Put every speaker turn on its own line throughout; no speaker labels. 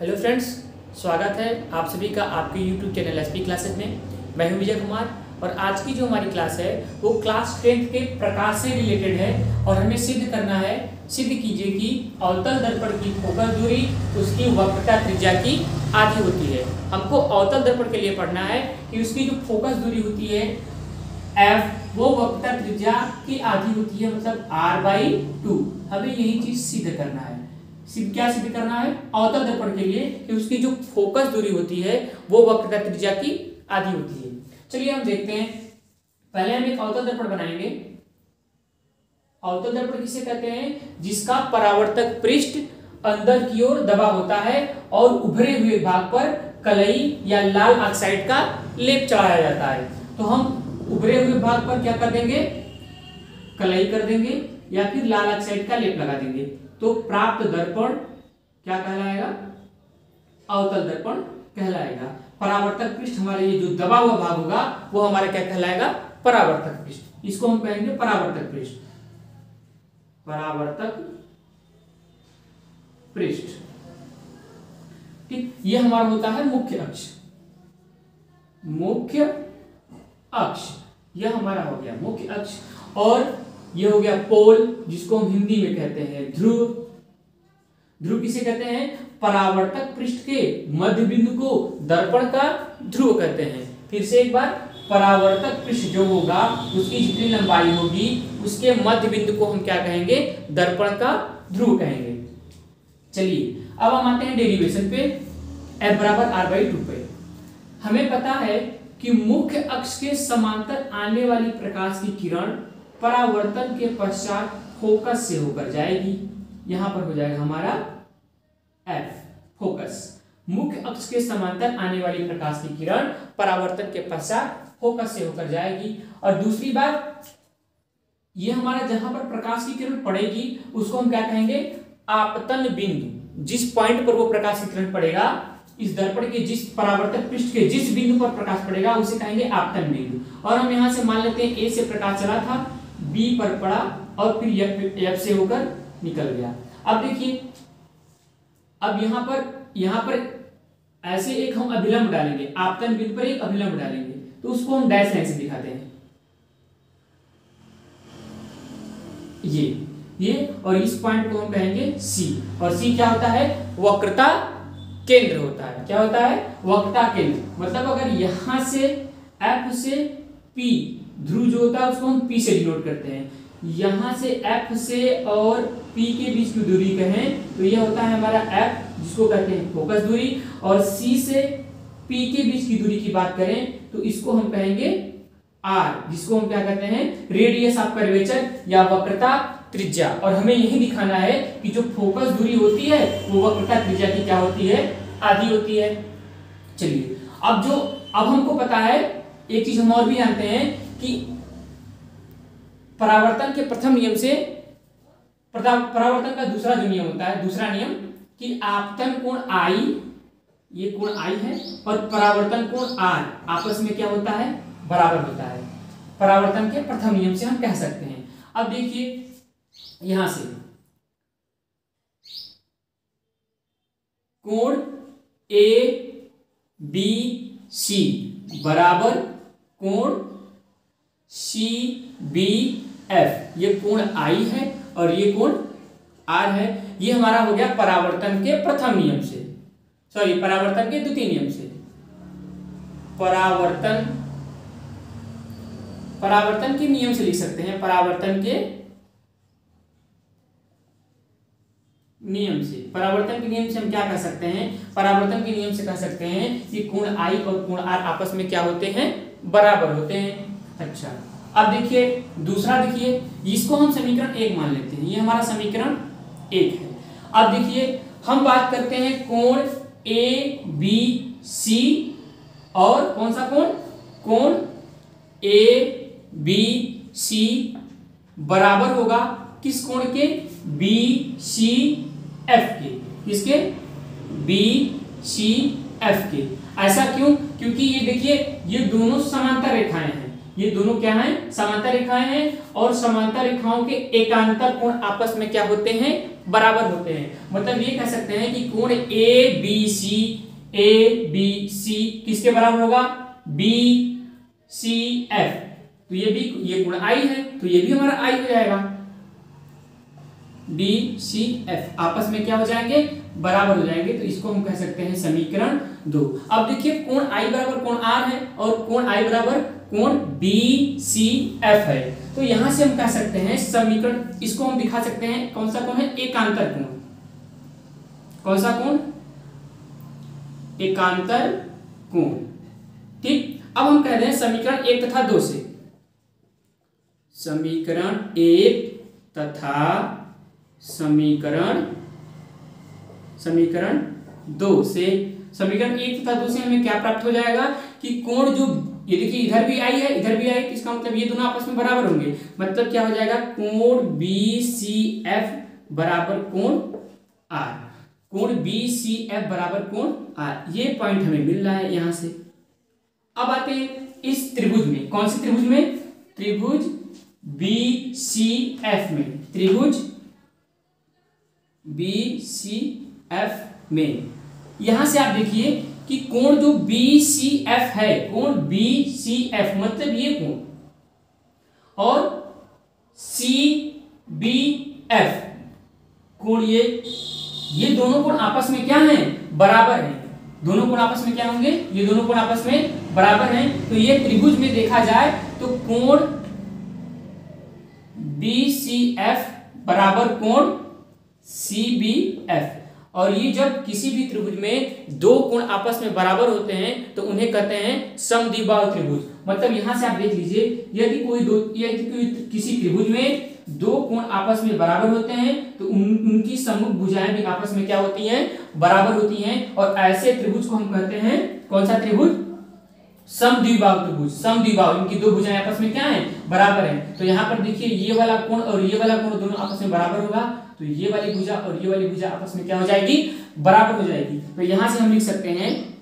Hello friends स्वागत है आप सभी का आपके YouTube channel S P classes में। मैं हूँ विजय कुमार और आज की जो हमारी क्लास है, वो क्लास टेंथ के प्रकाश से रिलेटेड है और हमें सिद्ध करना है, सिद्ध कीजिए कि अवतल दर्पण की फोकस दूरी, उसकी वक्रता त्रिज्या की आधी होती है। हमको अवतल दर्पण के लिए पढ़ना है कि उसकी जो फोकस दूरी होती है एफ़ वो वक्रता त्रिज्या की आधी होती है मतलब आर बाई टू हमें यही चीज़ सिद्ध करना है। क्या सिद्ध करना है? अवतल दर्पण के लिए, कि उसकी जो फोकस दूरी होती है, वो वक्रता त्रिज्या की आधी होती है। चलिए हम देखते हैं। पहले हम एक अवतल दर्पण बनाएँगे। अवतल दर्पण किसे कहते हैं? जिसका परावर्तक पृष्ठ अंदर की ओर दबा होता है और उभरे हुए भाग पर कलई या लाल ऑक्साइड का लेप चढ़ाया जाता है। तो हम उभरे हुए भाग पर क्या कर देंगे? कलई कर देंगे या फिर लाल ऑक्साइड का लेप लगा देंगे। तो प्राप्त दर्पण क्या कहलाएगा? अवतल दर्पण कहलाएगा। परावर्तक पृष्ठ हमारे ये जो दबा हुआ भाग होगा, वो हमारा क्या कहलाएगा? परावर्तक पृष्ठ। इसको हम कहेंगे परावर्तक पृष्ठ। परावर्तक पृष्ठ। ठीक, ये हमारा होता है मुख्य अक्ष। मुख्य अक्ष। यह हमारा हो गया मुख्य अक्ष। और ये हो गया पोल, जिसको हम हिंदी में कहते हैं, ध्रुव। ध्रुव किसे कहते हैं? परावर्तक पृष्ठ के मध्य बिंदु को दर्पण का ध्रुव कहते हैं। फिर से एक बार, परावर्तक पृष्ठ जो होगा, उसकी जितनी लंबाई होगी, उसके मध्य बिंदु को हम क्या कहेंगे? दर्पण का ध्रुव कहेंगे। चलिए, अब हम आते हैं डेरिवेशन पे एफ़ बराबर आर बाई टू पे। हमें पता है कि मुख्य अक्ष के समांतर आने वाली प्रकाश की किरण परावर्तन के पश्चात फोकस से होकर जाएगी। यहाँ पर हो जाएगा हमारा एफ़ फोकस मुख्य अक्ष के समांतर आने वाली प्रकाश की किरण परावर्तन के पश्चात फोकस से होकर जाएगी। और दूसरी बात, ये हमारा जहाँ पर प्रकाश की किरण पड़ेगी, उसको हम क्या कहेंगे? आपतन बिंदु। जिस पॉइंट पर वो प्रकाश की किरण पड़ेगा, इस दर्पण के जिस परावर्तक पृष्ठ के जिस बिंदु पर प्रकाश पड़ेगा, उसे कहेंगे आपतन बिंदु। और हम यहाँ से मान लेते हैं ए से प्रकाश चला था। बी पर पड़ा और फिर एफ़ से होकर निकल गया। अब देखिए, अब यहाँ पर यहाँ पर ऐसे एक हम अभिलंब डालेंगे। आपतन बिंदु पर एक अभिलंब डालेंगे। तो उसको हम डैश लाइन से दिखाते हैं। ये ये और इस पॉइंट को हम कहेंगे सी और सी क्या होता है? वक्रता केंद्र होता है। क्या होता है? वक्रता केंद्र। मतलब अगर यहाँ से एफ़ से पी ध्रुव जो होता है, उसको हम पी से डिनोट करते हैं। यहाँ से एफ़ से और पी के बीच की दूरी कहें तो यह होता है हमारा एफ़ जिसको कहते हैं फोकस दूरी, और सी से पी के बीच की दूरी की बात करें तो इसको हम कहेंगे आर जिसको हम क्या कहते हैं? रेडियस ऑफ़ कर्वेचर या वक्रता त्रिज्या। और हमें यही दिखाना है कि जो फोकस दूरी होती है, वो वक्रता त्रिज्या की क्या होती है? आधी होती है। चलिए, अब जो, अब हमको पता है, एक चीज़ हम और भी जानते हैं कि परावर्तन के प्रथम नियम से परावर्तन का दूसरा जो नियम होता है, दूसरा नियम कि आपतन कोण आई, ये कोण आई है, और परावर्तन कोण आर, आपस में क्या होता है? बराबर होता है। परावर्तन के प्रथम नियम से हम कह सकते हैं। अब देखिए, यहाँ से। कोण ए, बी, सी, बराबर कोण सी बी एफ़ ये कोण आई है और ये कोण आर है। ये हमारा हो गया परावर्तन के प्रथम नियम से। सॉरी परावर्तन के द्वितीय नियम से। परावर्तन परावर्तन के नियम से लिख सकते हैं। परावर्तन के नियम से। परावर्तन के नियम से हम क्या कह सकते हैं? परावर्तन के नियम से कह सकते हैं कि कोण आई और कोण आर आपस में क्या होते हैं? बराबर होते हैं। अच्छा। अब देखिए, दूसरा देखिए, इसको हम समीकरण एक मान लेते हैं। ये हमारा समीकरण एक है। अब देखिए, हम बात करते हैं कोण ए बी सी और कौन सा कोण? कोण ए बी सी बराबर होगा किस कोण के? बी सी एफ़ के। किसके? बी सी एफ़ के। ऐसा क्यों? क्योंकि ये देखिए, ये दोनों समांतर रेखाएँ हैं। ये दोनों क्या हैं? समांतर रेखाएँ हैं और समांतर रेखाओं के एकांतर कोण आपस में क्या होते हैं? बराबर होते हैं। मतलब ये कह सकते हैं कि कोण A B C A B C किसके बराबर होगा? बी सी एफ़ तो ये भी, ये कोण आई है तो ये भी हमारा आई हो जाएगा। बी सी एफ़ आपस में क्या हो जाएँगे? बराबर हो जाएँगे। तो इसको हम कह सकते हैं समीकरण दो। अब देखिए, कोण आई बराबर कोण आर है और कोण आई बराबर कोण बी सी एफ़ है। तो यहाँ से हम कह सकते हैं समीकरण, इसको हम दिखा सकते हैं कौन सा कोण है? एकांतर कोण। कौन सा कोण? एकांतर कोण। ठीक? अब हम कह रहे हैं समीकरण एक तथा दो से। समीकरण एक तथा समीकरण समीकरण दो से, समीकरण एक तथा दो से हमें क्या प्राप्त हो जाएगा कि कोण जो, ये देखिए इधर भी आई है, इधर भी आई तो इसका मतलब ये दोनों आपस में बराबर होंगे। मतलब क्या हो जाएगा? कोण बी सी एफ़ बराबर कोण आर कोण बी सी एफ़ बराबर कोण आर ये पॉइंट हमें मिल रहा है यहाँ से। अब आते हैं इस त्रिभुज में। कौन से त्रिभुज में? त्रिभुज बी सी एफ़ में। त्रिभुज बी सी एफ़ में। यहाँ से आप देखिए कि कोण जो बी सी एफ़ है, कोण बी सी एफ़ मतलब ये कोण। और सी बी एफ़ कोण ये ये दोनों कोण आपस में क्या हैं? बराबर हैं। दोनों कोण आपस में क्या होंगे? ये दोनों कोण आपस में बराबर हैं। तो ये त्रिभुज में देखा जाए तो कोण बी सी एफ़ बराबर कोण सी बी एफ़ और ये जब किसी भी त्रिभुज में दो कोण आपस में बराबर होते हैं तो उन्हें कहते हैं समद्विबाहु त्रिभुज। मतलब यहाँ से आप देख लीजिए यदि कोई दो यदि कोई किसी त्रिभुज में दो कोण आपस में बराबर होते हैं तो उन, उनकी सम्मुख भुजाएँ भी आपस में क्या होती हैं? बराबर होती हैं। और ऐसे त्रिभुज को हम कहते हैं कौन सा त्रिभुज? समद्विबाहु त्रिभुज। समद्विबाहु इनकी दो भुजाएँ आपस में क्या हैं? बराबर हैं। तो यहाँ पर देखिए ये वाला कोण और ये वाला कोण दोनों आपस में बराबर होगा। तो ये वाली भुजा और ये वाली भुजा आपस में क्या हो जाएगी? बराबर हो जाएगी। तो यहाँ से हम लिख सकते हैं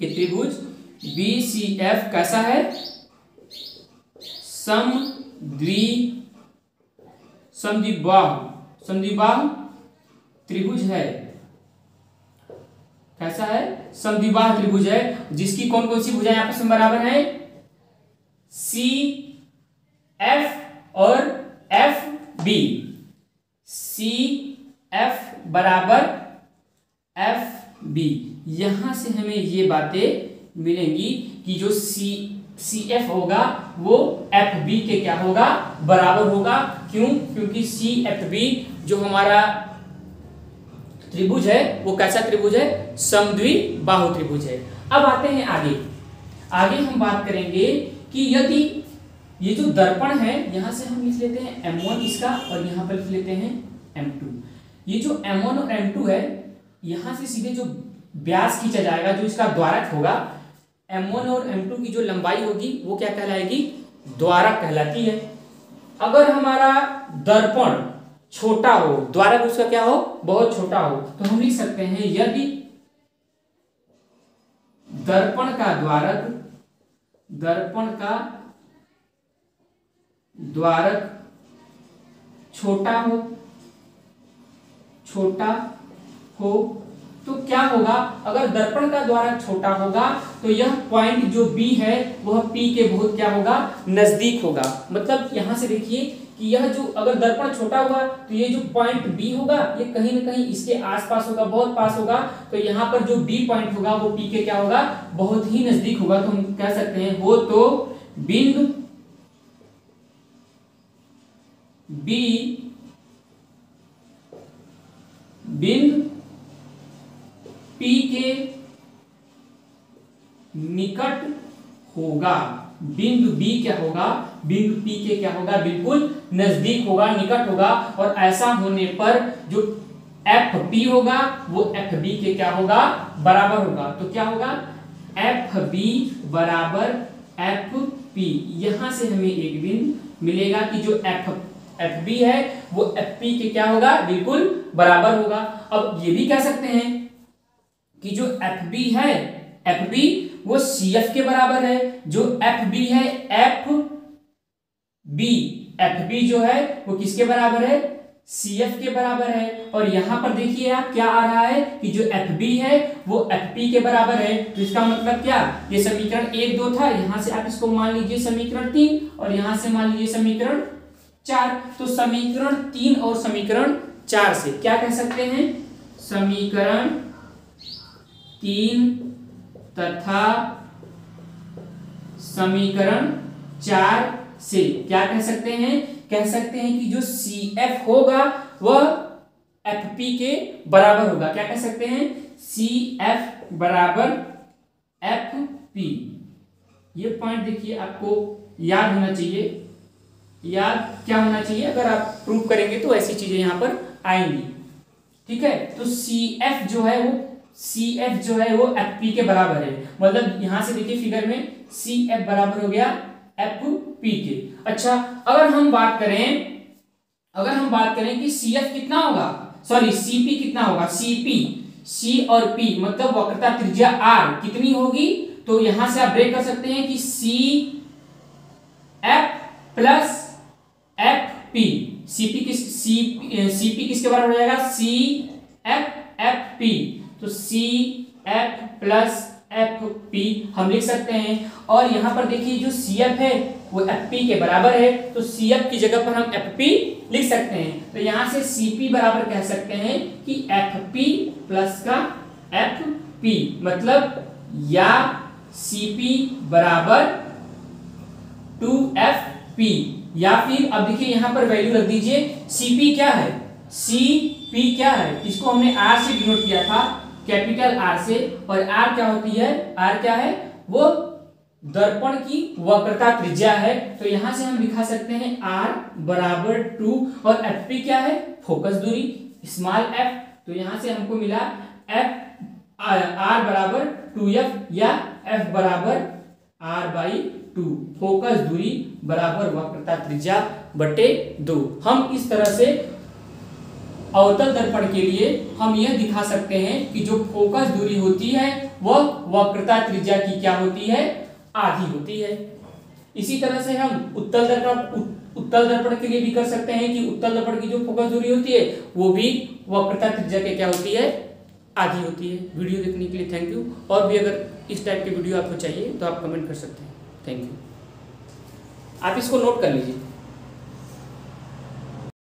कि त्रिभुज बी सी एफ़ कैसा है? सम द्वि समद्विबाहु। समद्विबाहु त्रिभुज है। कैसा है? समद्विबाह त्रिभुज है, जिसकी कौन कौन सी भुजाएँ आपस में बराबर है? सी एफ़ और एफ़ बी सी एफ़ बराबर एफ़ बी यहाँ से हमें ये बातें मिलेंगी कि जो सी सी एफ़ होगा, वो एफ़ बी के क्या होगा? बराबर होगा। क्यों? क्योंकि सी एफ़ बी जो हमारा त्रिभुज है, वो कैसा त्रिभुज है? समद्वि बाहु त्रिभुज है। अब आते हैं आगे। आगे हम बात करेंगे कि यदि ये जो दर्पण है, यहाँ से हम लिख लेते हैं M1 इसका और यहाँ पर लिख लेते हैं M2 ये जो M1 और M2 है, यहाँ से सीधे जो व्यास खींचा जाएगा, जो इसका द्वारक होगा M1 और M2 की जो लंबाई होगी, वो क्या कहलाएगी? द्वारक कहलाती है। अगर हमारा दर्पण छोटा हो, द्वारक उसका क्या हो? बहुत छोटा हो तो हम लिख सकते हैं यदि दर्पण का द्वारक, दर्पण का द्वारक छोटा हो छोटा हो तो क्या होगा? अगर दर्पण का द्वारक छोटा होगा तो यह पॉइंट जो बी है, वह पी के बहुत क्या होगा? नज़दीक होगा। मतलब यहाँ से देखिए कि यह जो अगर दर्पण छोटा हुआ तो ये जो पॉइंट बी होगा, ये कहीं ना कहीं इसके आसपास होगा, बहुत पास होगा। तो यहाँ पर जो बी पॉइंट होगा, वो पी के क्या होगा? बहुत ही नज़दीक होगा तो हम कह सकते हैं, वो तो बिंदु बी होगा। बिंदु बी क्या होगा? बिंदु पी के क्या होगा? बिल्कुल नज़दीक होगा, निकट होगा। और ऐसा होने पर जो एफ़ बी होगा, वो एफ़ बी के क्या होगा? बराबर होगा। तो क्या होगा? एफ़ बी बराबर एफ़ पी यहाँ से हमें एक बिंदु मिलेगा कि जो एफ़ एफ़ बी है, वो एफ़ पी के क्या होगा? बिल्कुल बराबर होगा। अब ये भी कह सकते हैं कि जो एफ़ बी है एफ़ बी वो सी एफ़ के बराबर है, जो एफ़ बी है एफ़ बी एफ़ बी जो है, वो किसके बराबर है? सी एफ़ के बराबर है। और यहाँ पर देखिए आप, क्या आ रहा है कि जो एफ़ बी है, वो एफ़ पी के बराबर है। तो इसका मतलब क्या? ये समीकरण एक, दो था, यहाँ से आप इसको मान लीजिए समीकरण तीन, और यहाँ से मान लीजिए समीकरण चार। तो समीकरण तीन और समीकरण चार से क्या कह सकते हैं? समीकरण तीन तथा समीकरण चार से। क्या कह सकते हैं? कह सकते हैं कि जो सी एफ़ होगा, वह एफ़ पी के बराबर होगा। क्या कह सकते हैं? सी एफ़ बराबर एफ़ पी ये पॉइंट देखिए, आपको याद होना चाहिए। याद क्या होना चाहिए? अगर आप प्रूव करेंगे तो ऐसी चीज़ें यहाँ पर आएँगी। ठीक है? तो सी एफ़ जो है वो सी एफ़ जो है वो एफ़ पी के बराबर है। मतलब यहाँ से देखिए फिगर में सी एफ़ बराबर हो गया एफ़ पी के। अच्छा अगर हम बात करें, अगर हम बात करें कि सी एफ़ कितना होगा? सॉरी सी पी कितना होगा? सी पी सी और पी मतलब वक्रता त्रिज्या आर कितनी होगी? तो यहाँ से आप ब्रेक कर सकते हैं कि C F plus F P CP किस सी सीपी किसके बराबर हो जाएगा? सी एफ़ एफ़ पी तो C F plus F P हम लिख सकते हैं। और यहाँ पर देखिए जो सी एफ़ है, वो एफ़ पी के बराबर है। तो सी एफ़ की जगह पर हम एफ़ पी लिख सकते हैं। तो यहाँ से सी पी बराबर कह सकते हैं कि एफ़ पी प्लस का एफ़ पी मतलब या सी पी बराबर टू एफ़ पी या फिर अब देखिए यहाँ पर वैल्यू रख दीजिए। सी पी क्या है? सी पी क्या है? इसको हमने आर से डिनोट किया था। कैपिटल आर से, और आर क्या होती है? आर क्या है? वो दर्पण की वक्रता त्रिज्या है। तो यहाँ से हम दिखा सकते हैं आर बराबर टू, और एफ़ पी क्या है? फोकस दूरी स्मॉल एफ़ तो यहाँ से हमको मिला एफ़ आर बराबर टू एफ़ या एफ़ बराबर आर बाई टू। फोकस दूरी बराबर वक्रता त्रिज्या बटे दो। हम इस तरह से अवतल दर्पण के लिए हम यह दिखा सकते हैं कि जो फोकस दूरी होती है, वह वक्रता त्रिज्या की क्या होती है? आधी होती है। इसी तरह से हम उत्तल दर्पण उत्तल दर्पण के लिए भी कर सकते हैं कि उत्तल दर्पण की जो फोकस दूरी होती है, वो भी वक्रता त्रिज्या के क्या होती है? आधी होती है। वीडियो देखने के लिए थैंक यू और भी अगर इस टाइप के वीडियो आपको चाहिए तो आप कमेंट कर सकते हैं। थैंक यू आप इसको नोट कर लीजिए।